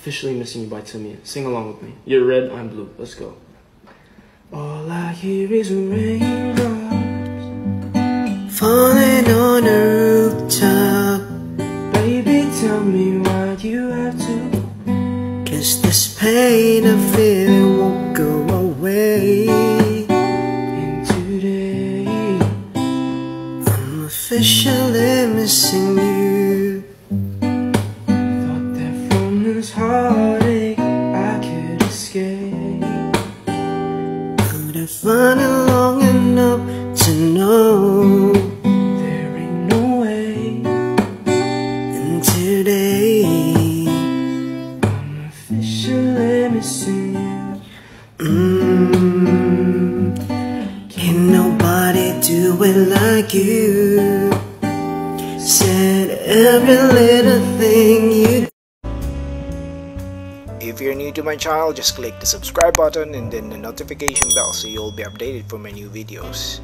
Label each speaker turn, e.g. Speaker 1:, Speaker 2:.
Speaker 1: Officially Missing You by Tamia. Sing along with me. You're red, I'm blue. Let's go. All I hear is raindrops
Speaker 2: falling on a rooftop.
Speaker 1: Baby, tell me why you have to.
Speaker 2: Cause this pain I feel won't go away.
Speaker 1: And today,
Speaker 2: I'm officially missing you.
Speaker 1: This heartache I could escape.
Speaker 2: Could I find it long enough to know?
Speaker 1: There ain't no way
Speaker 2: And today,
Speaker 1: I'm officially missing you.
Speaker 2: mm, can nobody do it like you? Said every little thing
Speaker 3: If you're new to my channel, just click the subscribe button and then the notification bell so you'll be updated for my new videos.